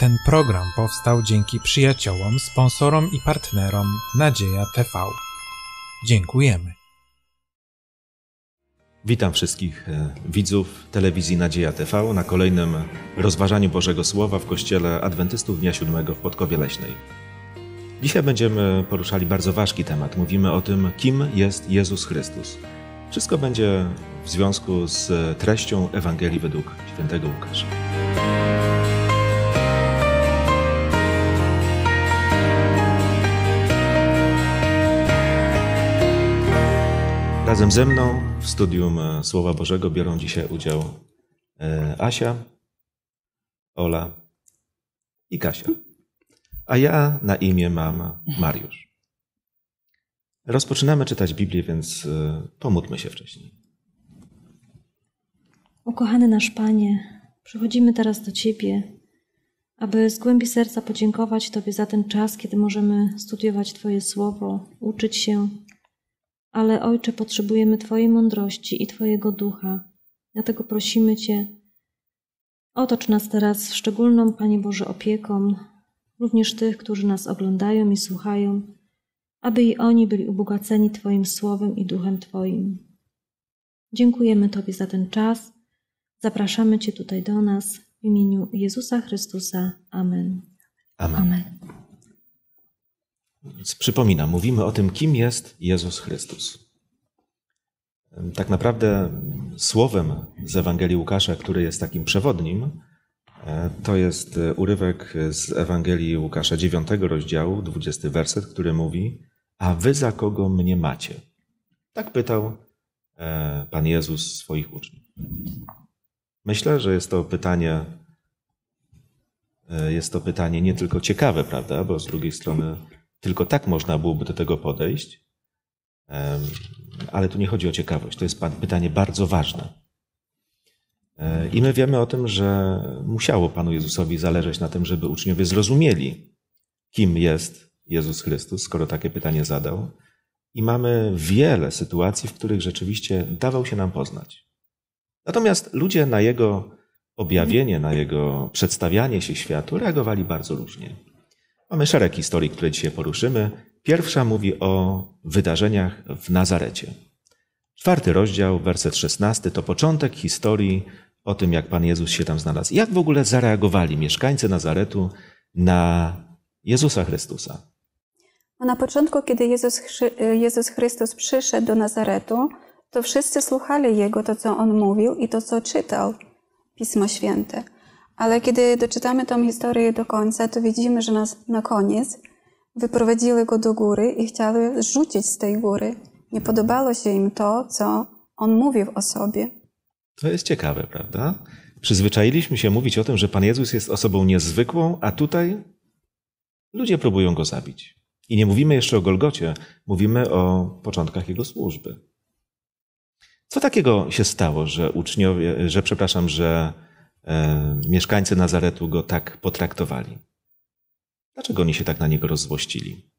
Ten program powstał dzięki przyjaciołom, sponsorom i partnerom Nadzieja TV. Dziękujemy. Witam wszystkich e, widzów telewizji Nadzieja TV na kolejnym rozważaniu Bożego Słowa w Kościele Adwentystów Dnia Siódmego w Podkowie Leśnej. Dzisiaj będziemy poruszali bardzo ważki temat. Mówimy o tym, kim jest Jezus Chrystus. Wszystko będzie w związku z treścią Ewangelii według świętego Łukasza. Razem ze mną w studium e, Słowa Bożego biorą dzisiaj udział e, Asia, Ola i Kasia. A ja na imię mam Mariusz. Rozpoczynamy czytać Biblię, więc e, pomódlmy się wcześniej. Ukochany nasz Panie, przychodzimy teraz do Ciebie, aby z głębi serca podziękować Tobie za ten czas, kiedy możemy studiować Twoje słowo, uczyć się. Ale Ojcze, potrzebujemy Twojej mądrości i Twojego ducha. Dlatego prosimy Cię, otocz nas teraz szczególną, Panie Boże, opieką, również tych, którzy nas oglądają i słuchają, aby i oni byli ubogaceni Twoim słowem i duchem Twoim. Dziękujemy Tobie za ten czas. Zapraszamy Cię tutaj do nas w imieniu Jezusa Chrystusa. Amen. Amen. Amen. Więc przypominam, mówimy o tym, kim jest Jezus Chrystus. Tak naprawdę słowem z Ewangelii Łukasza, który jest takim przewodnim, e, to jest urywek z Ewangelii Łukasza 9 rozdziału, 20 werset, który mówi: A wy za kogo mnie macie? Tak pytał e, Pan Jezus swoich uczniów. Myślę, że jest to pytanie, e, jest to pytanie nie tylko ciekawe, prawda? Bo z drugiej strony tylko tak można byłoby do tego podejść. Ale tu nie chodzi o ciekawość. To jest pytanie bardzo ważne. E, I my wiemy o tym, że musiało Panu Jezusowi zależeć na tym, żeby uczniowie zrozumieli, kim jest Jezus Chrystus, skoro takie pytanie zadał. I mamy wiele sytuacji, w których rzeczywiście dawał się nam poznać. Natomiast ludzie na jego objawienie, na jego przedstawianie się światu reagowali bardzo różnie. Mamy szereg historii, które dzisiaj poruszymy. Pierwsza mówi o wydarzeniach w Nazarecie. Czwarty rozdział, werset szesnasty, to początek historii o tym, jak Pan Jezus się tam znalazł. Jak w ogóle zareagowali mieszkańcy Nazaretu na Jezusa Chrystusa? Na początku, kiedy Jezus, Jezus Chrystus przyszedł do Nazaretu, to wszyscy słuchali Jego, to co On mówił i to co czytał, Pismo Święte. Ale kiedy doczytamy tą historię do końca, to widzimy, że nas na koniec wyprowadzili Go do góry i chcieli zrzucić z tej góry. Nie podobało się im to, co On mówił o sobie. To jest ciekawe, prawda? Przyzwyczailiśmy się mówić o tym, że Pan Jezus jest osobą niezwykłą, a tutaj ludzie próbują go zabić. I nie mówimy jeszcze o Golgocie, mówimy o początkach jego służby. Co takiego się stało, że uczniowie, że przepraszam, że mieszkańcy Nazaretu go tak potraktowali? Dlaczego oni się tak na niego rozzłościli?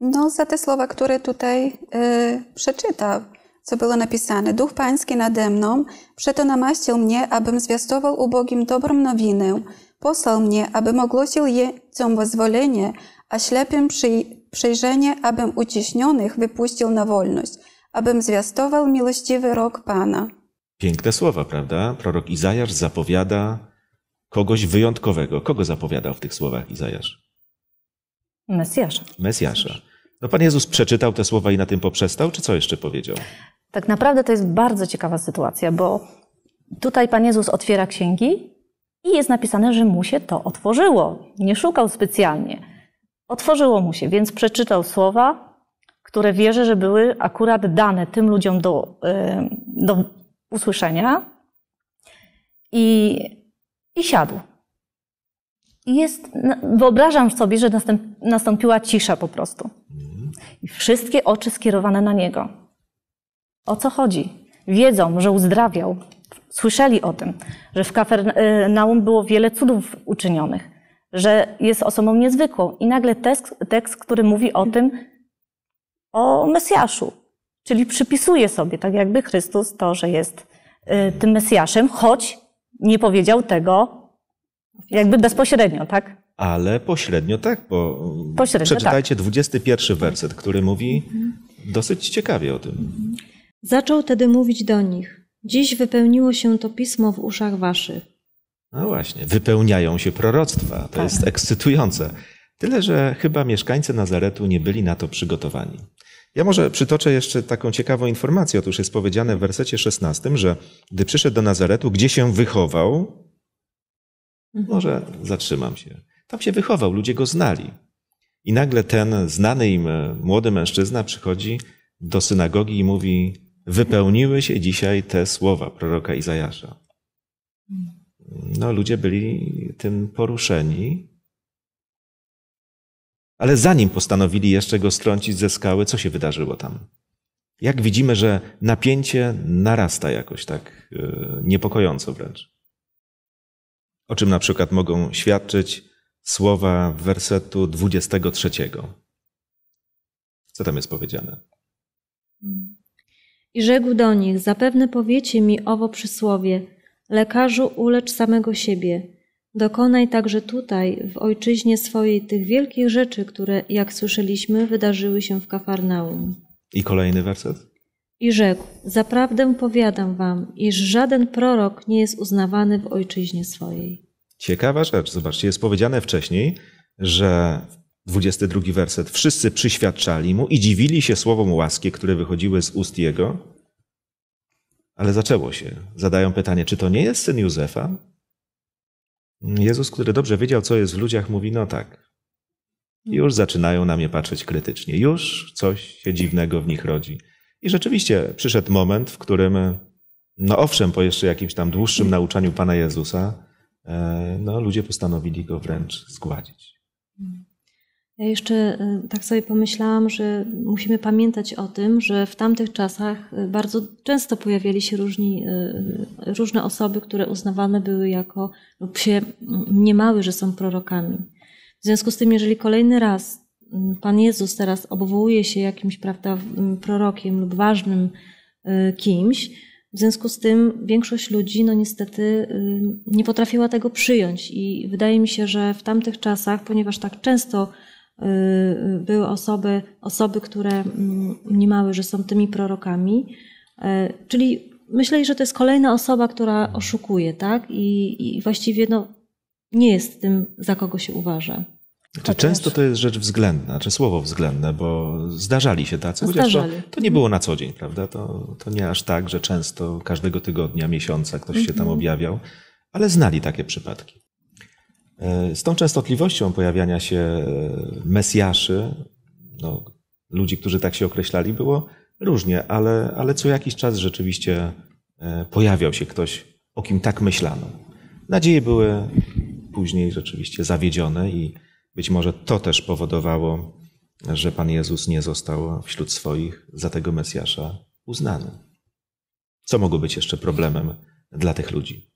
No, za te słowa, które tutaj e, przeczytał, co było napisane. Duch Pański nade mną, przeto namaścił mnie, abym zwiastował ubogim dobrą nowinę. Posłał mnie, abym ogłosił jeńcom wyzwolenie, a ślepym przy, przejrzenie, abym uciśnionych wypuścił na wolność, abym zwiastował miłościwy rok Pana. Piękne słowa, prawda? Prorok Izajasz zapowiada kogoś wyjątkowego. Kogo zapowiadał w tych słowach Izajasz? Mesjasza. Mesjasza. No Pan Jezus przeczytał te słowa i na tym poprzestał, czy co jeszcze powiedział? Tak naprawdę to jest bardzo ciekawa sytuacja, bo tutaj Pan Jezus otwiera księgi i jest napisane, że mu się to otworzyło. Nie szukał specjalnie. Otworzyło mu się, więc przeczytał słowa, które wierzę, że były akurat dane tym ludziom do, e, do usłyszenia i, i siadł. I jest, wyobrażam sobie, że następ, nastąpiła cisza po prostu. I wszystkie oczy skierowane na niego. O co chodzi? Wiedzą, że uzdrawiał. Słyszeli o tym, że w Kafernaum było wiele cudów uczynionych, że jest osobą niezwykłą. I nagle tekst, tekst który mówi o tym, o Mesjaszu. Czyli przypisuje sobie, tak jakby Chrystus, to, że jest y, tym Mesjaszem, choć nie powiedział tego Jakby bezpośrednio, tak? Ale pośrednio tak, bo Pośrednio, przeczytajcie 21 werset, który mówi dosyć ciekawie o tym. Zaczął tedy mówić do nich: Dziś wypełniło się to pismo w uszach waszych. No właśnie, wypełniają się proroctwa. To jest ekscytujące. Tyle, że chyba mieszkańcy Nazaretu nie byli na to przygotowani. Ja może przytoczę jeszcze taką ciekawą informację. Otóż jest powiedziane w wersecie 16, że gdy przyszedł do Nazaretu, gdzie się wychował, może zatrzymam się. Tam się wychował, ludzie go znali. I nagle ten znany im e, młody mężczyzna przychodzi do synagogi i mówi: Wypełniły się dzisiaj te słowa proroka Izajasza. No, ludzie byli tym poruszeni. Ale zanim postanowili jeszcze go strącić ze skały, co się wydarzyło tam? Jak widzimy, że napięcie narasta jakoś tak e, niepokojąco wręcz. O czym na przykład mogą świadczyć słowa wersetu 23. Co tam jest powiedziane? I rzekł do nich: Zapewne powiecie mi owo przysłowie: Lekarzu, ulecz samego siebie. Dokonaj także tutaj, w ojczyźnie swojej, tych wielkich rzeczy, które, jak słyszeliśmy, wydarzyły się w Kafarnaum. I kolejny werset. I rzekł: Zaprawdę powiadam wam, iż żaden prorok nie jest uznawany w ojczyźnie swojej. Ciekawa rzecz, zobaczcie, jest powiedziane wcześniej, że 22 werset. Wszyscy przyświadczali mu i dziwili się słowom łaski, które wychodziły z ust jego. Ale zaczęło się. Zadają pytanie, czy to nie jest syn Józefa? Jezus, który dobrze wiedział, co jest w ludziach, mówi: No tak. Już zaczynają na mnie patrzeć krytycznie. Już coś się dziwnego w nich rodzi. I rzeczywiście przyszedł moment, w którym, no owszem, po jeszcze jakimś tam dłuższym nauczaniu Pana Jezusa, e, no ludzie postanowili go wręcz zgładzić. Ja jeszcze y, tak sobie pomyślałam, że musimy pamiętać o tym, że w tamtych czasach y, bardzo często pojawiali się różni, y, różne osoby, które uznawane były jako, lub się mniemały, że są prorokami. W związku z tym, jeżeli kolejny raz mm, Pan Jezus teraz obwołuje się jakimś prawda, mm, prorokiem lub ważnym kimś, w związku z tym większość ludzi, no niestety, nie potrafiła tego przyjąć. I wydaje mi się, że w tamtych czasach, ponieważ tak często były osoby, osoby, które mm, mniemały, że są tymi prorokami. Y, czyli myśleli, że to jest kolejna osoba, która oszukuje, tak? I, i właściwie no, nie jest tym, za kogo się uważa. Znaczy, często to jest rzecz względna, czy słowo względne, bo zdarzali się tacy, chociaż to, to, nie było na co dzień, prawda? To, to nie aż tak, że często każdego tygodnia, miesiąca ktoś się tam mhm. objawiał, ale znali takie przypadki. E, z tą częstotliwością pojawiania się e, Mesjaszy, no, ludzi, którzy tak się określali, było różnie, ale, ale co jakiś czas rzeczywiście e, pojawiał się ktoś, o kim tak myślano. Nadzieje były później rzeczywiście zawiedzione i być może to też powodowało, że Pan Jezus nie został wśród swoich za tego Mesjasza uznany. Co mogło być jeszcze problemem dla tych ludzi?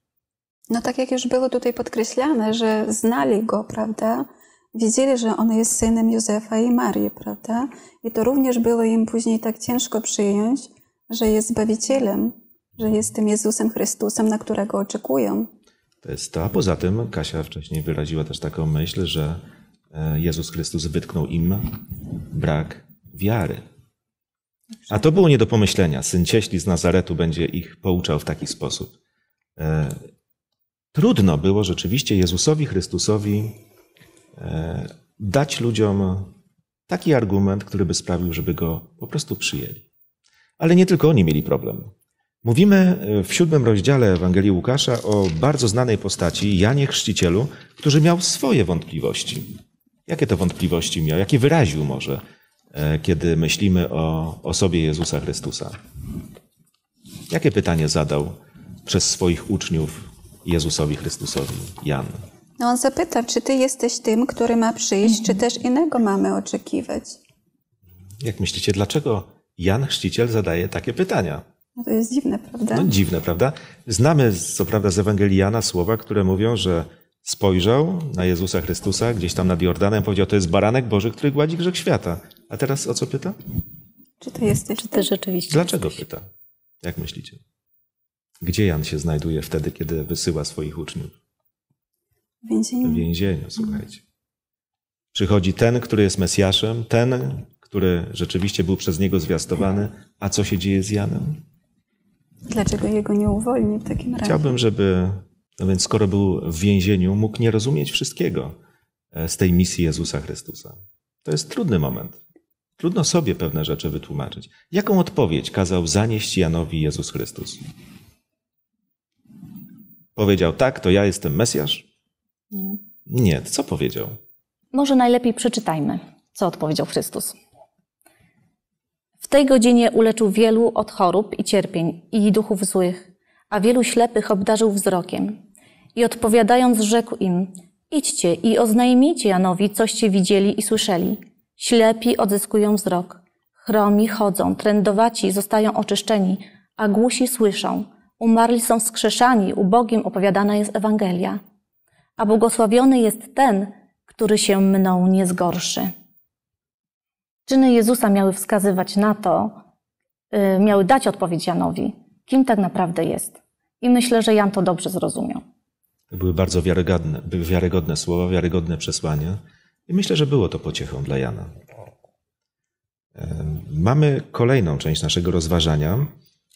No tak jak już było tutaj podkreślane, że znali go, prawda? Wiedzieli, że on jest synem Józefa i Marii, prawda? I to również było im później tak ciężko przyjąć, że jest Zbawicielem, że jest tym Jezusem Chrystusem, na którego oczekują. To jest to. A poza tym Kasia wcześniej wyraziła też taką myśl, że e, Jezus Chrystus wytknął im brak wiary. A to było nie do pomyślenia. Syn cieśli z Nazaretu będzie ich pouczał w taki sposób. Trudno było rzeczywiście Jezusowi Chrystusowi e, dać ludziom taki argument, który by sprawił, żeby go po prostu przyjęli. Ale nie tylko oni mieli problem. Mówimy e, w siódmym rozdziale Ewangelii Łukasza o bardzo znanej postaci, Janie Chrzcicielu, który miał swoje wątpliwości. Jakie to wątpliwości miał? Jakie wyraził może, e, kiedy myślimy o osobie Jezusa Chrystusa? Jakie pytanie zadał przez swoich uczniów Jezusowi Chrystusowi, Jan. No on zapyta, czy ty jesteś tym, który ma przyjść, czy też innego mamy oczekiwać? Jak myślicie, dlaczego Jan Chrzciciel zadaje takie pytania? No to jest dziwne, prawda? No dziwne, prawda? Znamy, co prawda, z Ewangelii Jana słowa, które mówią, że spojrzał na Jezusa Chrystusa gdzieś tam nad Jordanem, powiedział, to jest baranek Boży, który gładzi grzech świata. A teraz o co pyta? Czy to jesteś Czy ty rzeczywiście Dlaczego jesteś? pyta? Jak myślicie? Gdzie Jan się znajduje wtedy, kiedy wysyła swoich uczniów? W więzieniu. w więzieniu, słuchajcie. Przychodzi ten, który jest Mesjaszem, ten, który rzeczywiście był przez niego zwiastowany. A co się dzieje z Janem? Dlaczego jego nie uwolni w takim razie? Chciałbym, żeby, no więc skoro był w więzieniu, mógł nie rozumieć wszystkiego e, z tej misji Jezusa Chrystusa. To jest trudny moment. Trudno sobie pewne rzeczy wytłumaczyć. Jaką odpowiedź kazał zanieść Janowi Jezus Chrystus? Powiedział tak, to ja jestem Mesjasz? Nie. Nie, co powiedział? Może najlepiej przeczytajmy, co odpowiedział Chrystus. W tej godzinie uleczył wielu od chorób i cierpień i duchów złych, a wielu ślepych obdarzył wzrokiem. I odpowiadając, rzekł im: Idźcie i oznajmijcie Janowi, coście widzieli i słyszeli. Ślepi odzyskują wzrok, chromi chodzą, trędowaci zostają oczyszczeni, a głusi słyszą. Umarli są wskrzeszani, ubogim opowiadana jest Ewangelia. A błogosławiony jest ten, który się mną nie zgorszy. Czyny Jezusa miały wskazywać na to, y, miały dać odpowiedź Janowi, kim tak naprawdę jest. I myślę, że Jan to dobrze zrozumiał. To były bardzo wiarygodne, były wiarygodne słowa, wiarygodne przesłania. I myślę, że było to pociechą dla Jana. Mamy kolejną część naszego rozważania,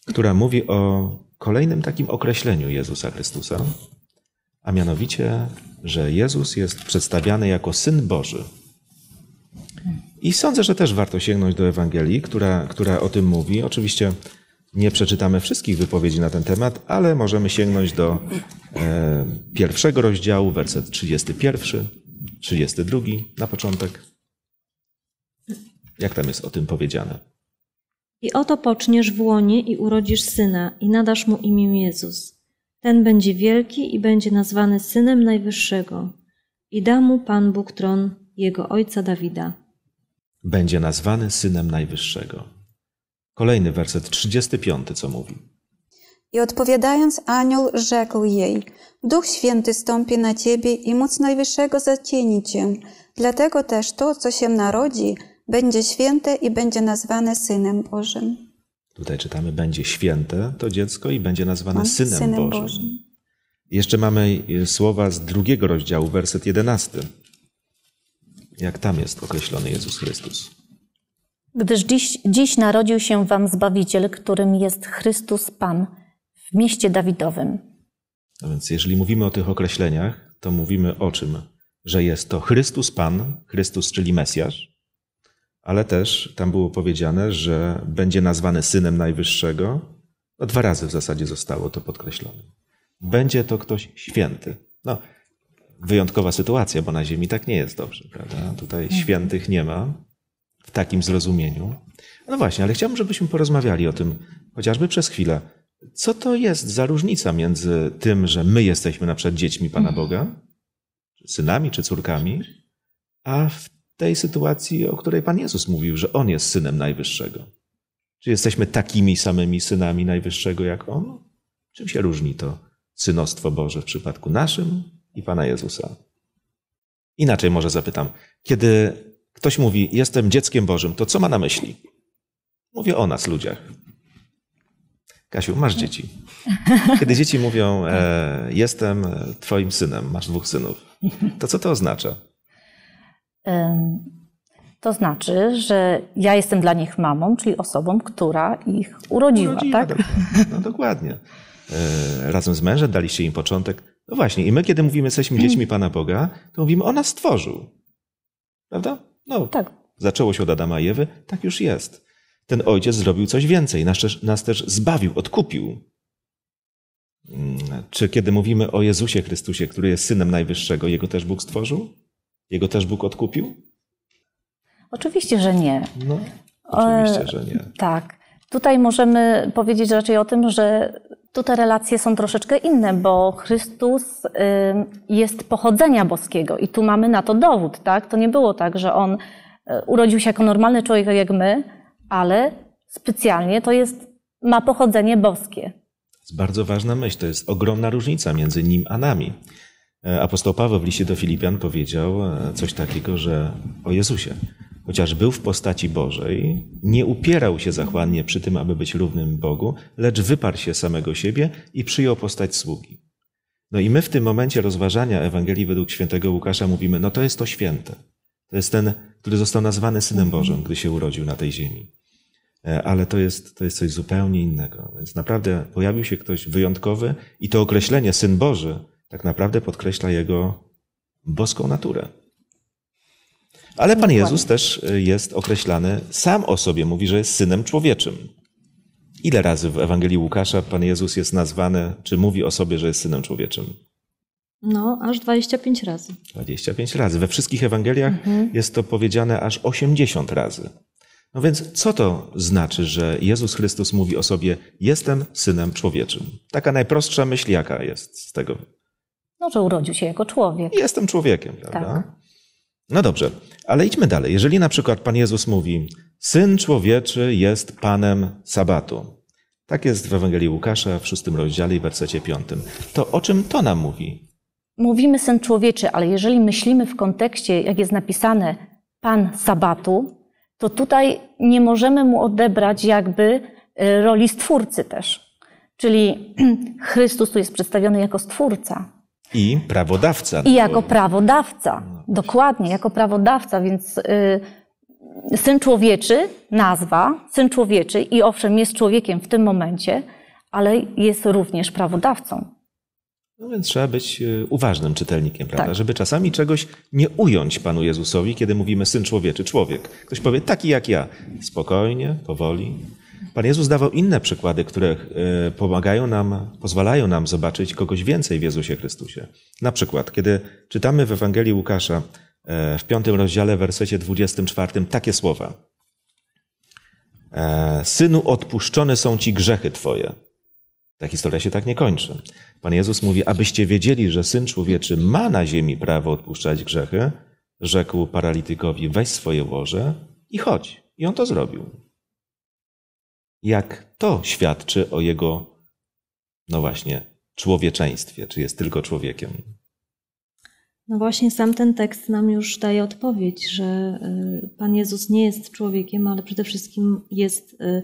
która mówi o kolejnym takim określeniu Jezusa Chrystusa, a mianowicie, że Jezus jest przedstawiany jako Syn Boży. I sądzę, że też warto sięgnąć do Ewangelii, która, która o tym mówi. Oczywiście nie przeczytamy wszystkich wypowiedzi na ten temat, ale możemy sięgnąć do e, pierwszego rozdziału, werset 31, 32 na początek. Jak tam jest o tym powiedziane? I oto poczniesz w łonie i urodzisz syna i nadasz mu imię Jezus. Ten będzie wielki i będzie nazwany Synem Najwyższego. I da mu Pan Bóg tron jego ojca Dawida. Będzie nazwany Synem Najwyższego. Kolejny werset 35, co mówi? I odpowiadając, anioł rzekł jej: Duch Święty stąpi na ciebie i moc Najwyższego zacieni cię. Dlatego też to, co się narodzi, będzie święte i będzie nazwane Synem Bożym. Tutaj czytamy, będzie święte to dziecko i będzie nazwane Synem, Synem Bożym. Bożym. Jeszcze mamy e, słowa z drugiego rozdziału, werset 11. Jak tam jest określony Jezus Chrystus? Gdyż dziś, dziś narodził się wam Zbawiciel, którym jest Chrystus Pan w mieście Dawidowym. No więc jeżeli mówimy o tych określeniach, to mówimy o czym? Że jest to Chrystus Pan, Chrystus, czyli Mesjasz, ale też tam było powiedziane, że będzie nazwany Synem Najwyższego. No dwa razy w zasadzie zostało to podkreślone. Będzie to ktoś święty. No, wyjątkowa sytuacja, bo na ziemi tak nie jest dobrze, prawda? Tutaj świętych nie ma w takim zrozumieniu. No właśnie, ale chciałbym, żebyśmy porozmawiali o tym chociażby przez chwilę. Co to jest za różnica między tym, że my jesteśmy na przykład dziećmi Pana Boga, czy synami czy córkami, a w tej sytuacji, o której Pan Jezus mówił, że On jest Synem Najwyższego? Czy jesteśmy takimi samymi synami Najwyższego jak On? Czym się różni to synostwo Boże w przypadku naszym i Pana Jezusa? Inaczej może zapytam. Kiedy ktoś mówi, jestem dzieckiem Bożym, to co ma na myśli? Mówię o nas, ludziach. Kasiu, masz dzieci. Kiedy dzieci mówią, e, jestem twoim synem, masz dwóch synów, to co to oznacza? To znaczy, że ja jestem dla nich mamą, czyli osobą, która ich urodziła, Urodziła, tak? dokładnie. No dokładnie. E, razem z mężem daliście im początek. No właśnie, i my, kiedy mówimy, jesteśmy dziećmi Pana Boga, to mówimy, on nas stworzył. Prawda? No, Tak. zaczęło się od Adama i Ewy, tak już jest. Ten ojciec zrobił coś więcej, nas też, nas też zbawił, odkupił. Mm, Czy kiedy mówimy o Jezusie Chrystusie, który jest synem Najwyższego, jego też Bóg stworzył? Jego też Bóg odkupił? Oczywiście, że nie. No, oczywiście, że nie. Tak. Tutaj możemy powiedzieć raczej o tym, że tutaj relacje są troszeczkę inne, bo Chrystus ym, jest pochodzenia boskiego i tu mamy na to dowód, tak? To nie było tak, że on y, urodził się jako normalny człowiek jak my, ale specjalnie to jest, ma pochodzenie boskie. To jest bardzo ważna myśl. To jest ogromna różnica między nim a nami. E, Apostoł Paweł w liście do Filipian powiedział e, coś takiego, że o Jezusie, chociaż był w postaci Bożej, nie upierał się zachłannie przy tym, aby być równym Bogu, lecz wyparł się samego siebie i przyjął postać sługi. No i my w tym momencie rozważania Ewangelii według świętego Łukasza mówimy, no to jest to święte. To jest ten, który został nazwany Synem Bożym, gdy się urodził na tej ziemi. E, ale to jest, to jest coś zupełnie innego. Więc naprawdę pojawił się ktoś wyjątkowy i to określenie Syn Boży tak naprawdę podkreśla jego boską naturę. Ale Pan Jezus też e, jest określany, sam o sobie mówi, że jest Synem Człowieczym. Ile razy w Ewangelii Łukasza Pan Jezus jest nazwany, czy mówi o sobie, że jest Synem Człowieczym? No, aż 25 razy. 25 razy. We wszystkich Ewangeliach jest to powiedziane aż 80 razy. No więc co to znaczy, że Jezus Chrystus mówi o sobie, jestem synem człowieczym? Taka najprostsza myśl, jaka jest z tego? No, że urodził się jako człowiek. Jestem człowiekiem, prawda? Tak. No dobrze, ale idźmy dalej. Jeżeli na przykład Pan Jezus mówi, syn człowieczy jest panem sabatu. Tak jest w Ewangelii Łukasza w szóstym rozdziale i wersecie piątym. To o czym to nam mówi? Mówimy syn człowieczy, ale jeżeli myślimy w kontekście, jak jest napisane Pan Sabatu, to tutaj nie możemy mu odebrać jakby e, roli stwórcy też. Czyli Chrystus tu jest przedstawiony jako stwórca I prawodawca. i jako prawodawca. Dokładnie, jako prawodawca, więc y, syn człowieczy, nazwa, syn człowieczy i owszem jest człowiekiem w tym momencie, ale jest również prawodawcą. No więc trzeba być e, uważnym czytelnikiem, prawda? Tak. Żeby czasami czegoś nie ująć Panu Jezusowi, kiedy mówimy syn człowieczy, człowiek. Ktoś powie taki jak ja. Spokojnie, powoli. Pan Jezus dawał inne przykłady, które e, pomagają nam, pozwalają nam zobaczyć kogoś więcej w Jezusie Chrystusie. Na przykład, kiedy czytamy w Ewangelii Łukasza e, w piątym rozdziale, wersecie 24 takie słowa. E, Synu, odpuszczone są ci grzechy twoje. Ta historia się tak nie kończy. Pan Jezus mówi, abyście wiedzieli, że Syn Człowieczy ma na ziemi prawo odpuszczać grzechy, rzekł paralitykowi, weź swoje łoże i chodź. I on to zrobił. Jak to świadczy o jego, no właśnie, człowieczeństwie, czy jest tylko człowiekiem? No właśnie sam ten tekst nam już daje odpowiedź, że y, Pan Jezus nie jest człowiekiem, ale przede wszystkim jest y,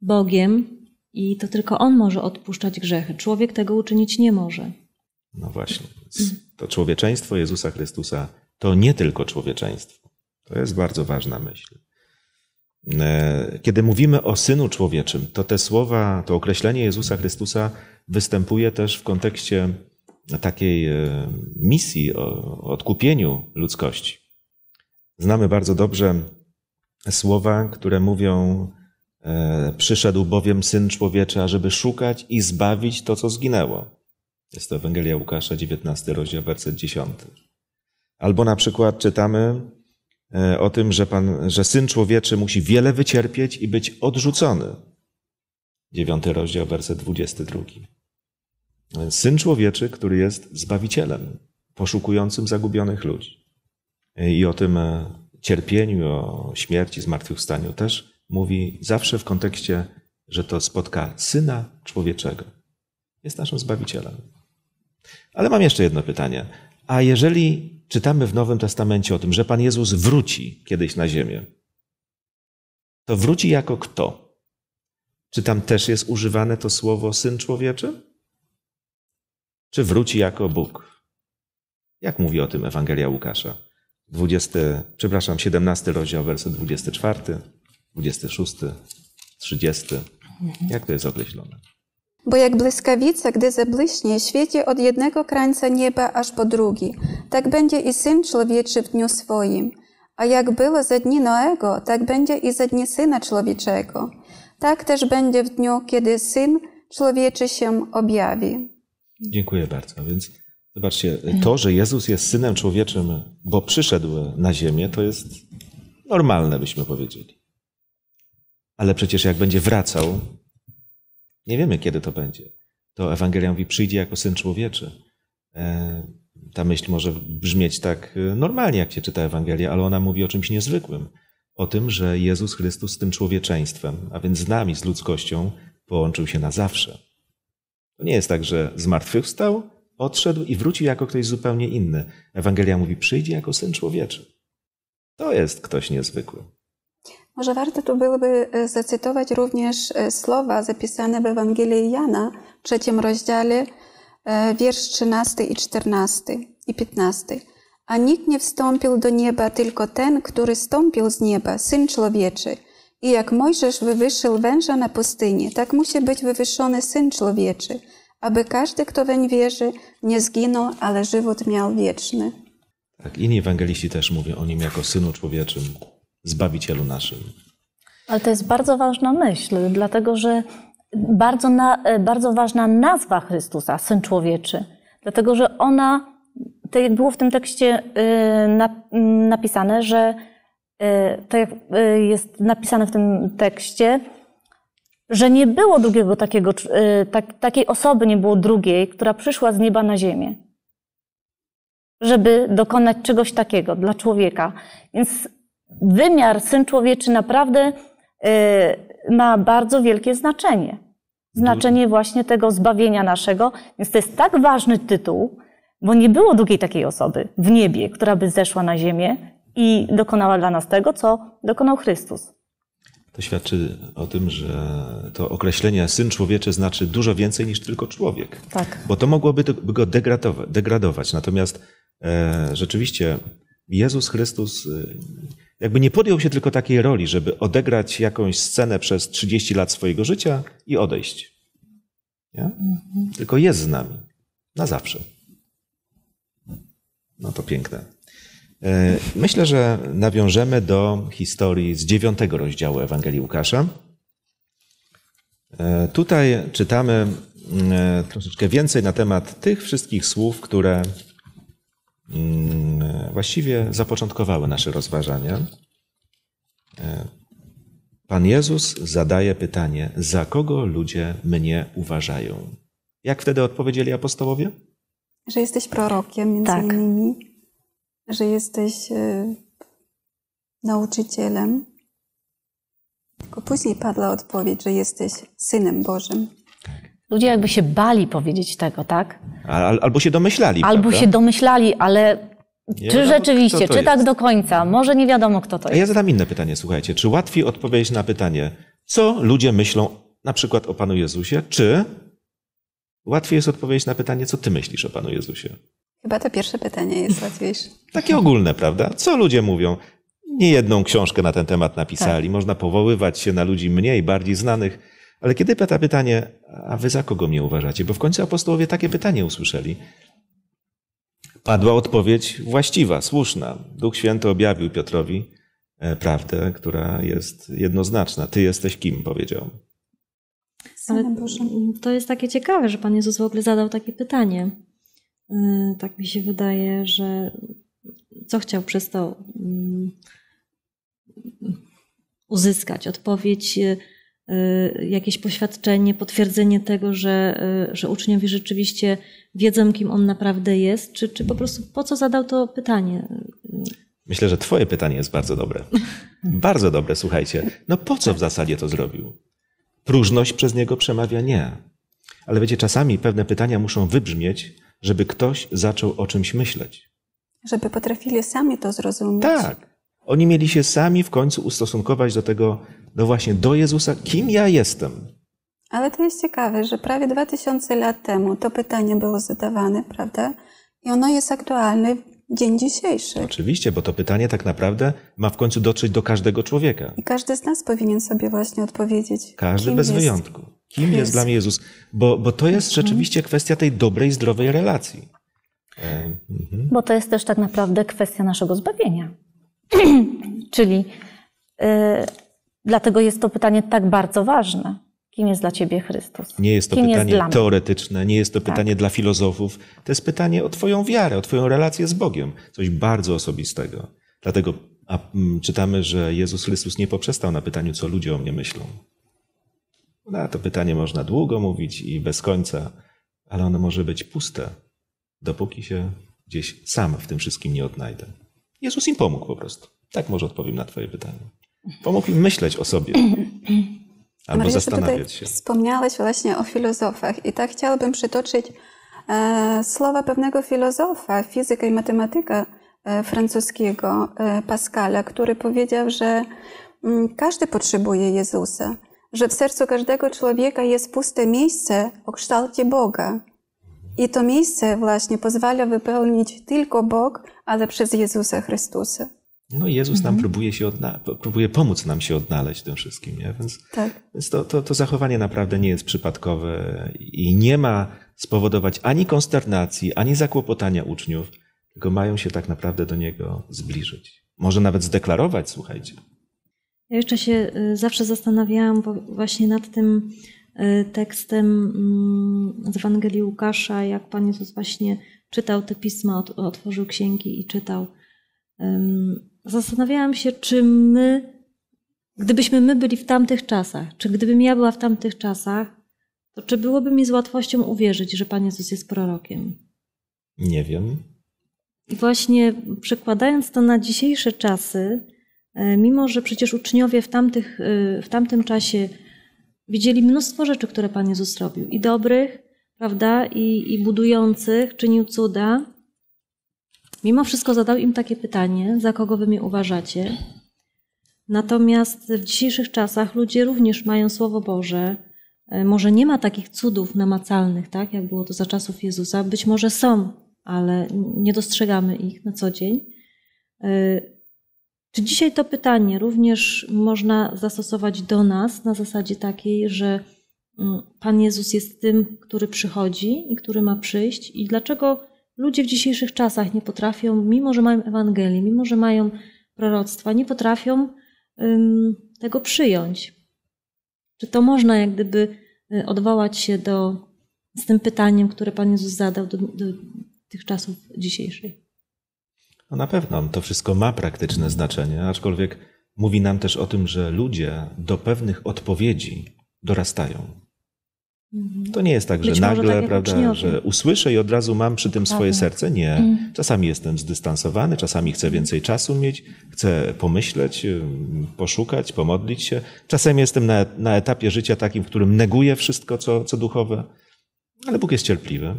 Bogiem i to tylko On może odpuszczać grzechy. Człowiek tego uczynić nie może. No właśnie. To człowieczeństwo Jezusa Chrystusa to nie tylko człowieczeństwo. To jest bardzo ważna myśl. E, Kiedy mówimy o Synu Człowieczym, to te słowa, to określenie Jezusa Chrystusa występuje też w kontekście takiej e, misji o odkupieniu ludzkości. Znamy bardzo dobrze słowa, które mówią: e, Przyszedł bowiem Syn Człowieczy, ażeby szukać i zbawić to, co zginęło. Jest to Ewangelia Łukasza, 19 rozdział, werset 10. Albo na przykład czytamy o tym, że, pan, że Syn Człowieczy musi wiele wycierpieć i być odrzucony. 9 rozdział, werset 22. Więc Syn Człowieczy, który jest Zbawicielem, poszukującym zagubionych ludzi. E, I o tym e, cierpieniu, o śmierci, zmartwychwstaniu też mówi zawsze w kontekście, że to spotka Syna Człowieczego. Jest naszym Zbawicielem. Ale mam jeszcze jedno pytanie. A jeżeli czytamy w Nowym Testamencie o tym, że Pan Jezus wróci kiedyś na ziemię, to wróci jako kto? Czy tam też jest używane to słowo Syn Człowieczy? Czy wróci jako Bóg? Jak mówi o tym Ewangelia Łukasza? 20, przepraszam, 17 rozdział, werset 24, 26, 30. Jak to jest określone? Bo jak błyskawica, gdy zabłyśnie, świeci od jednego krańca nieba aż po drugi, tak będzie i Syn Człowieczy w dniu swoim. A jak było za dni Noego, tak będzie i za dni Syna Człowieczego. Tak też będzie w dniu, kiedy Syn Człowieczy się objawi. Dziękuję bardzo. Więc zobaczcie, to, że Jezus jest synem człowieczym, bo przyszedł na ziemię, to jest normalne, byśmy powiedzieli. Ale przecież jak będzie wracał, nie wiemy kiedy to będzie. To Ewangelia mówi, przyjdzie jako syn człowieczy. E, Ta myśl może brzmieć tak e, normalnie, jak się czyta Ewangelię, ale ona mówi o czymś niezwykłym. O tym, że Jezus Chrystus z tym człowieczeństwem, a więc z nami, z ludzkością, połączył się na zawsze. To nie jest tak, że zmartwychwstał, odszedł i wrócił jako ktoś zupełnie inny. Ewangelia mówi, przyjdzie jako syn człowieczy. To jest ktoś niezwykły. Może warto tu byłoby e, zacytować również e, słowa zapisane w Ewangelii Jana w trzecim rozdziale, e, wiersz 13 i 14 i 15. A nikt nie wstąpił do nieba, tylko ten, który stąpił z nieba, Syn Człowieczy. I jak Mojżesz wywyższył węża na pustyni, tak musi być wywyższony Syn Człowieczy, aby każdy, kto weń wierzy, nie zginął, ale żywot miał wieczny. Tak, inni ewangeliści też mówią o nim jako Synu Człowieczym, Zbawicielu naszym. Ale to jest bardzo ważna myśl, dlatego że bardzo, na, bardzo ważna nazwa Chrystusa, Syn Człowieczy, dlatego że ona, tak jak było w tym tekście y, napisane, że y, tak jak jest napisane w tym tekście, że nie było drugiego takiego, tak, takiej osoby, nie było drugiej, która przyszła z nieba na ziemię, żeby dokonać czegoś takiego dla człowieka. Więc wymiar Syn Człowieczy naprawdę Y, ma bardzo wielkie znaczenie. Znaczenie właśnie tego zbawienia naszego. Więc to jest tak ważny tytuł, bo nie było drugiej takiej osoby w niebie, która by zeszła na ziemię i dokonała dla nas tego, co dokonał Chrystus. To świadczy o tym, że to określenie syn człowieczy znaczy dużo więcej niż tylko człowiek. Tak. Bo to mogłoby go degradować. degradować. Natomiast e, rzeczywiście Jezus Chrystus jakby nie podjął się tylko takiej roli, żeby odegrać jakąś scenę przez 30 lat swojego życia i odejść. Nie? Tylko jest z nami. Na zawsze. No to piękne. E, myślę, że nawiążemy do historii z dziewiątego rozdziału Ewangelii Łukasza. E, tutaj czytamy e, troszeczkę więcej na temat tych wszystkich słów, które Mm, właściwie zapoczątkowały nasze rozważania. E, Pan Jezus zadaje pytanie, za kogo ludzie mnie uważają? Jak wtedy odpowiedzieli apostołowie? Że jesteś prorokiem, między tak. innymi, że jesteś y, nauczycielem. Tylko później padła odpowiedź, że jesteś synem Bożym. Ludzie jakby się bali powiedzieć tego, tak? albo się domyślali. Albo prawda? się domyślali, ale nie czy rzeczywiście, czy tak do końca? Może nie wiadomo, kto to jest. A ja zadam inne pytanie, słuchajcie. Czy łatwiej odpowiedzieć na pytanie, co ludzie myślą na przykład o Panu Jezusie, czy łatwiej jest odpowiedzieć na pytanie, co ty myślisz o Panu Jezusie? Chyba to pierwsze pytanie jest łatwiejsze. Takie ogólne, prawda? Co ludzie mówią? Nie jedną książkę na ten temat napisali. Tak. Można powoływać się na ludzi mniej, bardziej znanych. Ale kiedy pada pytanie, a wy za kogo mnie uważacie? Bo w końcu apostołowie takie pytanie usłyszeli. Padła odpowiedź właściwa, słuszna. Duch Święty objawił Piotrowi e, prawdę, która jest jednoznaczna. Ty jesteś kim, powiedział. Ale to jest takie ciekawe, że Pan Jezus w ogóle zadał takie pytanie. E, tak mi się wydaje, że co chciał przez to mm, uzyskać? Odpowiedź e, jakieś poświadczenie, potwierdzenie tego, że, y, że uczniowie rzeczywiście wiedzą, kim on naprawdę jest, czy, czy po prostu po co zadał to pytanie? Myślę, że Twoje pytanie jest bardzo dobre. bardzo dobre, słuchajcie. No po co w zasadzie to zrobił? Próżność przez niego przemawia nie. Ale wiecie, czasami pewne pytania muszą wybrzmieć, żeby ktoś zaczął o czymś myśleć. Żeby potrafili sami to zrozumieć. Tak. Oni mieli się sami w końcu ustosunkować do tego, no właśnie, do Jezusa, kim ja jestem. Ale to jest ciekawe, że prawie 2000 lat temu to pytanie było zadawane, prawda? I ono jest aktualne w dzień dzisiejszy. Oczywiście, bo to pytanie tak naprawdę ma w końcu dotrzeć do każdego człowieka. I każdy z nas powinien sobie właśnie odpowiedzieć. Każdy bez jest? wyjątku. Kim jest. jest. dla mnie Jezus? Bo, bo to jest rzeczywiście kwestia tej dobrej, zdrowej relacji. E, mhm. Bo to jest też tak naprawdę kwestia naszego zbawienia. Czyli y, dlatego jest to pytanie tak bardzo ważne. Kim jest dla ciebie Chrystus? Nie jest to Kim pytanie jest teoretyczne, nie jest to tak. pytanie dla filozofów. To jest pytanie o Twoją wiarę, o Twoją relację z Bogiem. Coś bardzo osobistego. Dlatego a, m, mm, czytamy, że Jezus Chrystus nie poprzestał na pytaniu, co ludzie o mnie myślą. Na to pytanie można długo mówić i bez końca, ale ono może być puste, dopóki się gdzieś sam w tym wszystkim nie odnajdę. Jezus im pomógł po prostu. Tak może odpowiem na Twoje pytanie. Pomógł im myśleć o sobie. Albo Maria, zastanawiać się. Wspomniałeś właśnie o filozofach i tak chciałabym przytoczyć e, słowa pewnego filozofa, fizyka i matematyka e, francuskiego, e, Pascala, który powiedział, że m, mm, każdy potrzebuje Jezusa, że w sercu każdego człowieka jest puste miejsce o kształcie Boga I to miejsce właśnie pozwala wypełnić tylko Bóg, ale przez Jezusa Chrystusa. No i Jezus nam próbuje, się odna- próbuje pomóc nam się odnaleźć tym wszystkim, nie? Więc, Tak. więc to, to, to zachowanie naprawdę nie jest przypadkowe i nie ma spowodować ani konsternacji, ani zakłopotania uczniów, tylko mają się tak naprawdę do Niego zbliżyć. Może nawet zdeklarować, słuchajcie. Ja jeszcze się y, zawsze zastanawiałam właśnie nad tym y, tekstem mm, z Ewangelii Łukasza, jak Pan Jezus właśnie czytał te pisma, ot- otworzył księgi i czytał. Zastanawiałam się, czy my, gdybyśmy my byli w tamtych czasach, czy gdybym ja była w tamtych czasach, to czy byłoby mi z łatwością uwierzyć, że Pan Jezus jest prorokiem? Nie wiem. I właśnie przekładając to na dzisiejsze czasy, e, mimo że przecież uczniowie w, tamtych, e, w tamtym czasie widzieli mnóstwo rzeczy, które Pan Jezus robił, i dobrych, prawda, i, i budujących, czynił cuda, mimo wszystko zadał im takie pytanie, za kogo wy mnie uważacie? Natomiast w dzisiejszych czasach ludzie również mają Słowo Boże. E, Może nie ma takich cudów namacalnych, tak, jak było to za czasów Jezusa. Być może są, ale nie dostrzegamy ich na co dzień. E, Czy dzisiaj to pytanie również można zastosować do nas na zasadzie takiej, że mm, Pan Jezus jest tym, który przychodzi i który ma przyjść? I dlaczego ludzie w dzisiejszych czasach nie potrafią, mimo że mają Ewangelię, mimo że mają proroctwa, nie potrafią tego przyjąć? Czy to można jak gdyby y, odwołać się do, z tym pytaniem, które Pan Jezus zadał do, do tych czasów dzisiejszych? No na pewno to wszystko ma praktyczne znaczenie, aczkolwiek mówi nam też o tym, że ludzie do pewnych odpowiedzi dorastają. To nie jest tak, że Być nagle, tak prawda, że usłyszę i od razu mam przy tym swoje serce. Nie. Mm. Czasami jestem zdystansowany, czasami chcę więcej czasu mieć, chcę pomyśleć, poszukać, pomodlić się. Czasami jestem na, na etapie życia takim, w którym neguję wszystko, co, co duchowe, ale Bóg jest cierpliwy.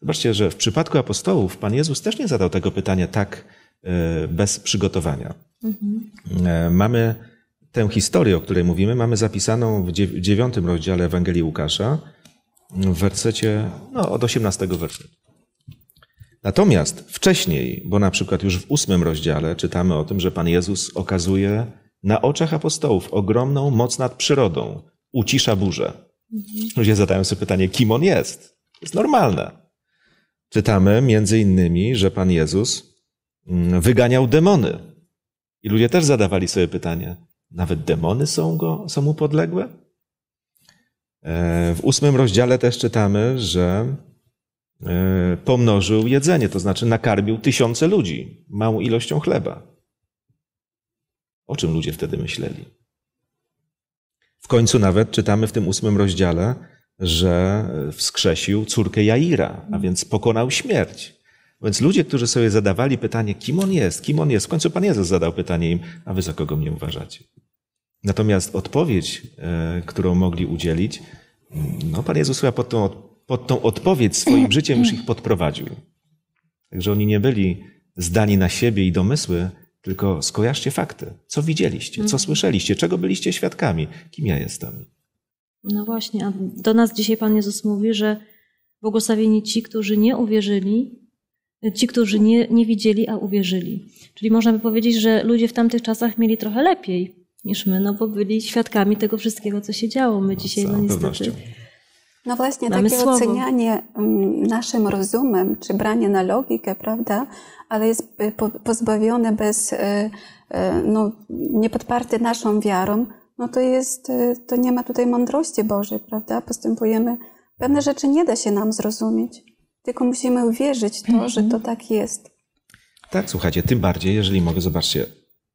Zobaczcie, że w przypadku apostołów Pan Jezus też nie zadał tego pytania tak e, bez przygotowania. E, Mamy tę historię, o której mówimy, mamy zapisaną w dziew- dziewiątym rozdziale Ewangelii Łukasza, w wersecie, no, od 18 wersetu. Natomiast wcześniej, bo na przykład już w ósmym rozdziale czytamy o tym, że Pan Jezus okazuje na oczach apostołów ogromną moc nad przyrodą, ucisza burzę. Ludzie zadają sobie pytanie, kim on jest? To jest normalne. Czytamy między innymi, że Pan Jezus mm, wyganiał demony. I ludzie też zadawali sobie pytanie, nawet demony są, go, są mu podległe? E, W ósmym rozdziale też czytamy, że e, pomnożył jedzenie, to znaczy nakarmił tysiące ludzi małą ilością chleba. O czym ludzie wtedy myśleli? W końcu nawet czytamy w tym ósmym rozdziale, że wskrzesił córkę Jaira, a więc pokonał śmierć. Więc ludzie, którzy sobie zadawali pytanie, kim on jest, kim on jest, w końcu Pan Jezus zadał pytanie im, a wy za kogo mnie uważacie? Natomiast odpowiedź, e, którą mogli udzielić, no Pan Jezus chyba pod tą, pod tą odpowiedź swoim życiem już ich podprowadził. Także oni nie byli zdani na siebie i domysły, tylko skojarzcie fakty. Co widzieliście, co słyszeliście, czego byliście świadkami, kim ja jestem. No właśnie, a do nas dzisiaj Pan Jezus mówi, że błogosławieni ci, którzy nie uwierzyli, ci, którzy nie, nie widzieli, a uwierzyli. Czyli można by powiedzieć, że ludzie w tamtych czasach mieli trochę lepiej niż my, no bo byli świadkami tego wszystkiego, co się działo. My dzisiaj, no niestety. No właśnie, Mamy takie słowo. ocenianie mm, naszym rozumem, czy branie na logikę, prawda, ale jest y, po- pozbawione bez, y, y, no, niepodparte naszą wiarą, no to jest, to nie ma tutaj mądrości Bożej, prawda, postępujemy, pewne rzeczy nie da się nam zrozumieć, tylko musimy uwierzyć w to, że to tak jest. Tak, słuchajcie, tym bardziej, jeżeli mogę, zobaczcie,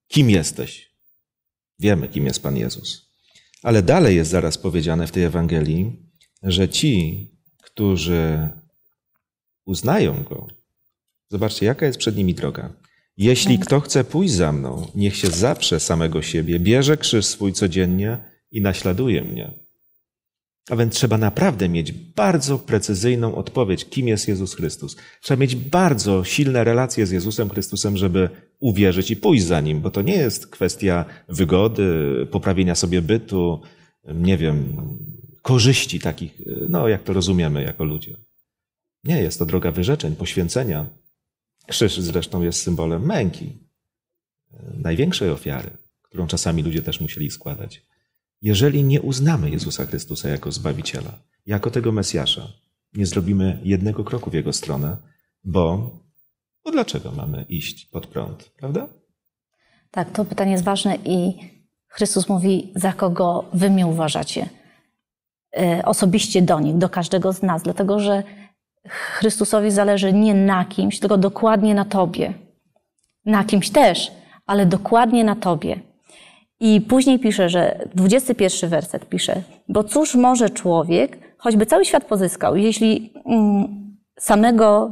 kim jesteś. Wiemy, kim jest Pan Jezus. Ale dalej jest zaraz powiedziane w tej Ewangelii, że ci, którzy uznają Go, zobaczcie, jaka jest przed nimi droga. Jeśli kto chce pójść za mną, niech się zaprze samego siebie, bierze krzyż swój codziennie i naśladuje mnie. A więc trzeba naprawdę mieć bardzo precyzyjną odpowiedź, kim jest Jezus Chrystus. Trzeba mieć bardzo silne relacje z Jezusem Chrystusem, żeby uwierzyć i pójść za Nim, bo to nie jest kwestia wygody, poprawienia sobie bytu, nie wiem, korzyści takich, no jak to rozumiemy jako ludzie. Nie, jest to droga wyrzeczeń, poświęcenia. Krzyż zresztą jest symbolem męki, największej ofiary, którą czasami ludzie też musieli składać. Jeżeli nie uznamy Jezusa Chrystusa jako Zbawiciela, jako tego Mesjasza, nie zrobimy jednego kroku w Jego stronę, bo, bo dlaczego mamy iść pod prąd, prawda? Tak, to pytanie jest ważne i Chrystus mówi, za kogo wy mnie uważacie. E, osobiście do nich, do każdego z nas, dlatego że Chrystusowi zależy nie na kimś, tylko dokładnie na tobie. Na kimś też, ale dokładnie na tobie. I później pisze, że 21 werset pisze, bo cóż może człowiek, choćby cały świat pozyskał, jeśli mm, samego,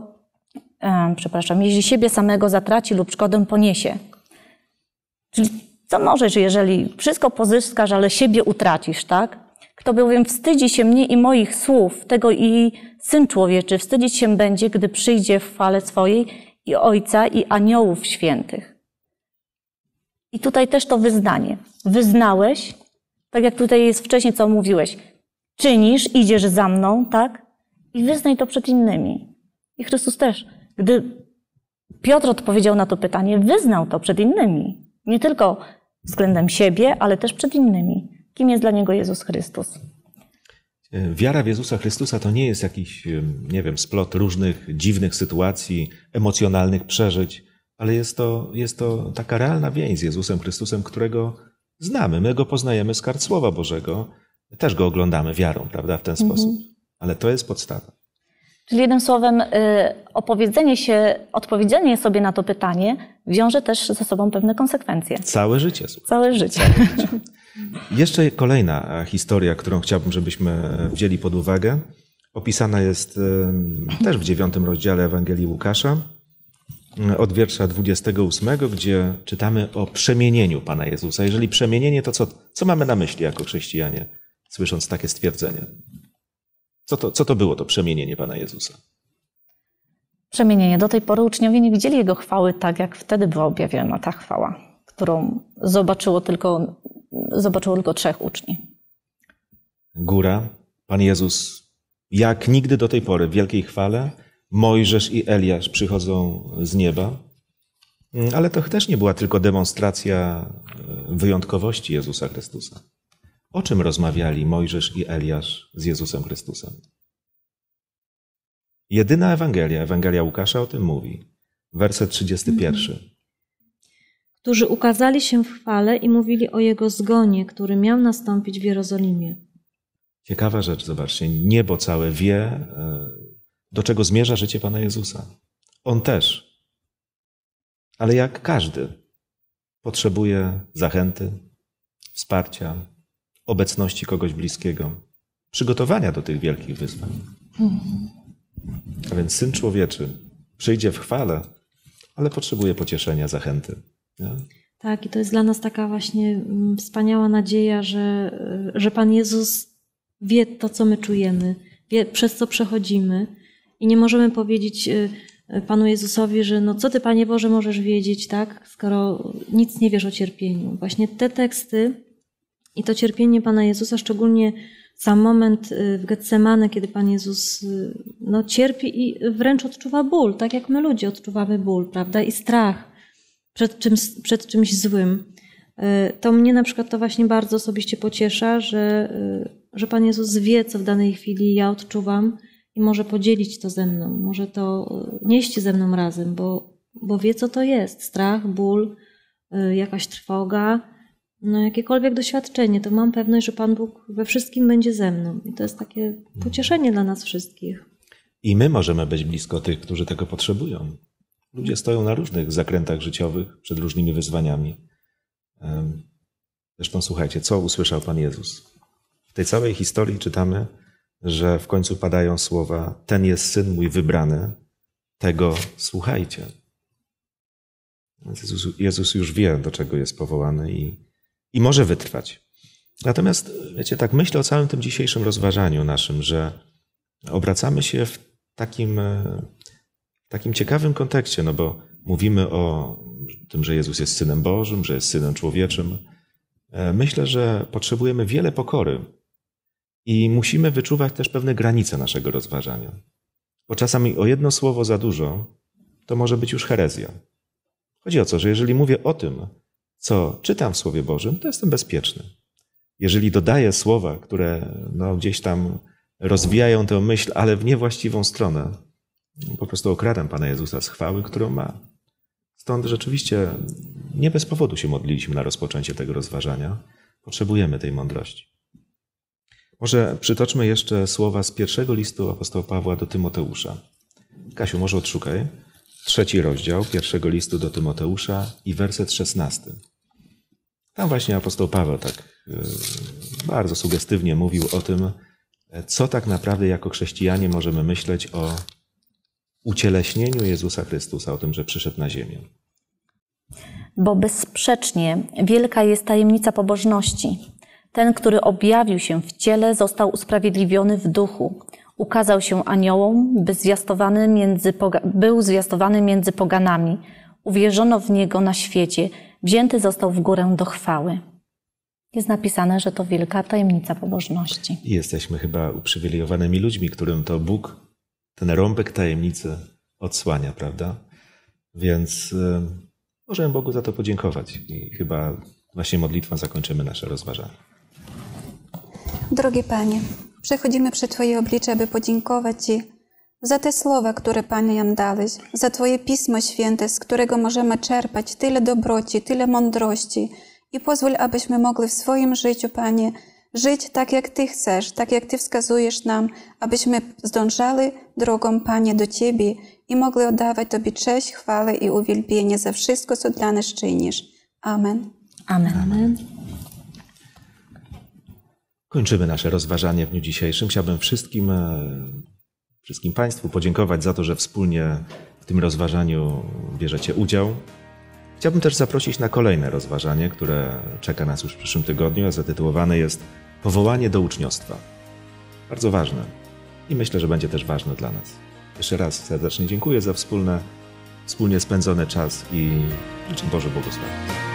e, przepraszam, jeśli siebie samego zatraci lub szkodę poniesie. Czyli co możesz, jeżeli wszystko pozyskasz, ale siebie utracisz, tak? Kto bowiem wstydzi się mnie i moich słów, tego i Syn Człowieczy wstydzić się będzie, gdy przyjdzie w chwale swojej i Ojca i aniołów świętych. I tutaj też to wyznanie. Wyznałeś, tak jak tutaj jest wcześniej, co mówiłeś. Czynisz, idziesz za mną, tak? I wyznaj to przed innymi. I Chrystus też. Gdy Piotr odpowiedział na to pytanie, wyznał to przed innymi. Nie tylko względem siebie, ale też przed innymi. Kim jest dla niego Jezus Chrystus? Wiara w Jezusa Chrystusa to nie jest jakiś, nie wiem, splot różnych dziwnych sytuacji, emocjonalnych przeżyć, ale jest to, jest to taka realna więź z Jezusem Chrystusem, którego znamy. My go poznajemy z kart Słowa Bożego, też go oglądamy wiarą, prawda, w ten Mhm. sposób. Ale to jest podstawa. Czyli jednym słowem, y, opowiedzenie się, odpowiedzenie sobie na to pytanie wiąże też ze sobą pewne konsekwencje. Całe życie. Słuchaj. Całe życie. Jeszcze kolejna e, historia, którą chciałbym, żebyśmy e, wzięli pod uwagę. Opisana jest też w dziewiątym rozdziale Ewangelii Łukasza, od wiersza 28, gdzie czytamy o przemienieniu Pana Jezusa. Jeżeli przemienienie, to co, co mamy na myśli jako chrześcijanie, słysząc takie stwierdzenie? Co to, co to było to przemienienie Pana Jezusa? Przemienienie. Do tej pory uczniowie nie widzieli Jego chwały tak, jak wtedy była objawiona ta chwała, którą zobaczyło tylko, zobaczyło tylko trzech uczniów. Góra, Pan Jezus, jak nigdy do tej pory w wielkiej chwale, Mojżesz i Eliasz przychodzą z nieba, Mm, ale to też nie była tylko demonstracja e, wyjątkowości Jezusa Chrystusa. O czym rozmawiali Mojżesz i Eliasz z Jezusem Chrystusem? Jedyna Ewangelia, Ewangelia Łukasza o tym mówi. Werset 31. którzy ukazali się w chwale i mówili o Jego zgonie, który miał nastąpić w Jerozolimie. Ciekawa rzecz, zobaczcie. Niebo całe wie, e, do czego zmierza życie Pana Jezusa. On też. Ale jak każdy, potrzebuje zachęty, wsparcia, obecności kogoś bliskiego, przygotowania do tych wielkich wyzwań. A więc Syn Człowieczy przyjdzie w chwale, ale potrzebuje pocieszenia, zachęty. Nie? Tak, i to jest dla nas taka właśnie mm, wspaniała nadzieja, że, że Pan Jezus wie to, co my czujemy, wie, przez co przechodzimy. I nie możemy powiedzieć y, y, Panu Jezusowi, że no co Ty, Panie Boże, możesz wiedzieć, tak, skoro nic nie wiesz o cierpieniu. Właśnie te teksty i to cierpienie Pana Jezusa, szczególnie sam moment y, w Getsemane, kiedy Pan Jezus no, cierpi i wręcz odczuwa ból, tak jak my ludzie odczuwamy ból, prawda, i strach przed czymś, przed czymś złym. To mnie na przykład to właśnie bardzo osobiście pociesza, że, że Pan Jezus wie, co w danej chwili ja odczuwam i może podzielić to ze mną, może to y, nieść ze mną razem, bo, bo wie, co to jest. Strach, ból, y, jakaś trwoga, no jakiekolwiek doświadczenie, to mam pewność, że Pan Bóg we wszystkim będzie ze mną. I to jest takie pocieszenie dla nas wszystkich. I my możemy być blisko tych, którzy tego potrzebują. Ludzie stoją na różnych zakrętach życiowych, przed różnymi wyzwaniami. Zresztą słuchajcie, co usłyszał Pan Jezus? W tej całej historii czytamy, że w końcu padają słowa: Ten jest syn mój wybrany, tego słuchajcie. Jezus, Jezus już wie, do czego jest powołany i, i może wytrwać. Natomiast, wiecie, tak myślę o całym tym dzisiejszym rozważaniu naszym, że obracamy się w takim, e, takim ciekawym kontekście, no bo mówimy o tym, że Jezus jest Synem Bożym, że jest Synem Człowieczym. E, Myślę, że potrzebujemy wiele pokory i musimy wyczuwać też pewne granice naszego rozważania. Bo czasami o jedno słowo za dużo to może być już herezja. Chodzi o to, że jeżeli mówię o tym, co czytam w Słowie Bożym, to jestem bezpieczny. Jeżeli dodaję słowa, które no, gdzieś tam rozwijają tę myśl, ale w niewłaściwą stronę, po prostu okradam Pana Jezusa z chwały, którą ma. Stąd rzeczywiście nie bez powodu się modliliśmy na rozpoczęcie tego rozważania. Potrzebujemy tej mądrości. Może przytoczmy jeszcze słowa z pierwszego listu apostoła Pawła do Tymoteusza. Kasiu, może odszukaj. Trzeci rozdział pierwszego listu do Tymoteusza i werset szesnasty. Tam właśnie apostoł Paweł tak e, bardzo sugestywnie mówił o tym, co tak naprawdę jako chrześcijanie możemy myśleć o ucieleśnieniu Jezusa Chrystusa, o tym, że przyszedł na ziemię. Bo bezsprzecznie wielka jest tajemnica pobożności. Ten, który objawił się w ciele, został usprawiedliwiony w duchu. Ukazał się aniołom, by zwiastowany między, był zwiastowany między poganami. Uwierzono w niego na świecie. Wzięty został w górę do chwały. Jest napisane, że to wielka tajemnica pobożności. Jesteśmy chyba uprzywilejowanymi ludźmi, którym to Bóg ten rąbek tajemnicy odsłania, prawda? Więc y, możemy Bogu za to podziękować i chyba właśnie modlitwą zakończymy nasze rozważanie. Drogi Panie, przechodzimy przed Twoje oblicze, aby podziękować Ci za te słowa, które Panie nam dałeś, za Twoje Pismo Święte, z którego możemy czerpać tyle dobroci, tyle mądrości i pozwól, abyśmy mogli w swoim życiu, Panie, żyć tak, jak Ty chcesz, tak jak Ty wskazujesz nam, abyśmy zdążali drogą, Panie, do Ciebie i mogli oddawać Tobie cześć, chwałę i uwielbienie za wszystko, co dla nas czynisz. Amen. Amen. Amen. Kończymy nasze rozważanie w dniu dzisiejszym. Chciałbym wszystkim, e, wszystkim Państwu podziękować za to, że wspólnie w tym rozważaniu bierzecie udział. Chciałbym też zaprosić na kolejne rozważanie, które czeka nas już w przyszłym tygodniu, a zatytułowane jest Powołanie do uczniostwa. Bardzo ważne i myślę, że będzie też ważne dla nas. Jeszcze raz serdecznie dziękuję za wspólne, wspólnie spędzony czas i życzę Boże błogosławieństwa.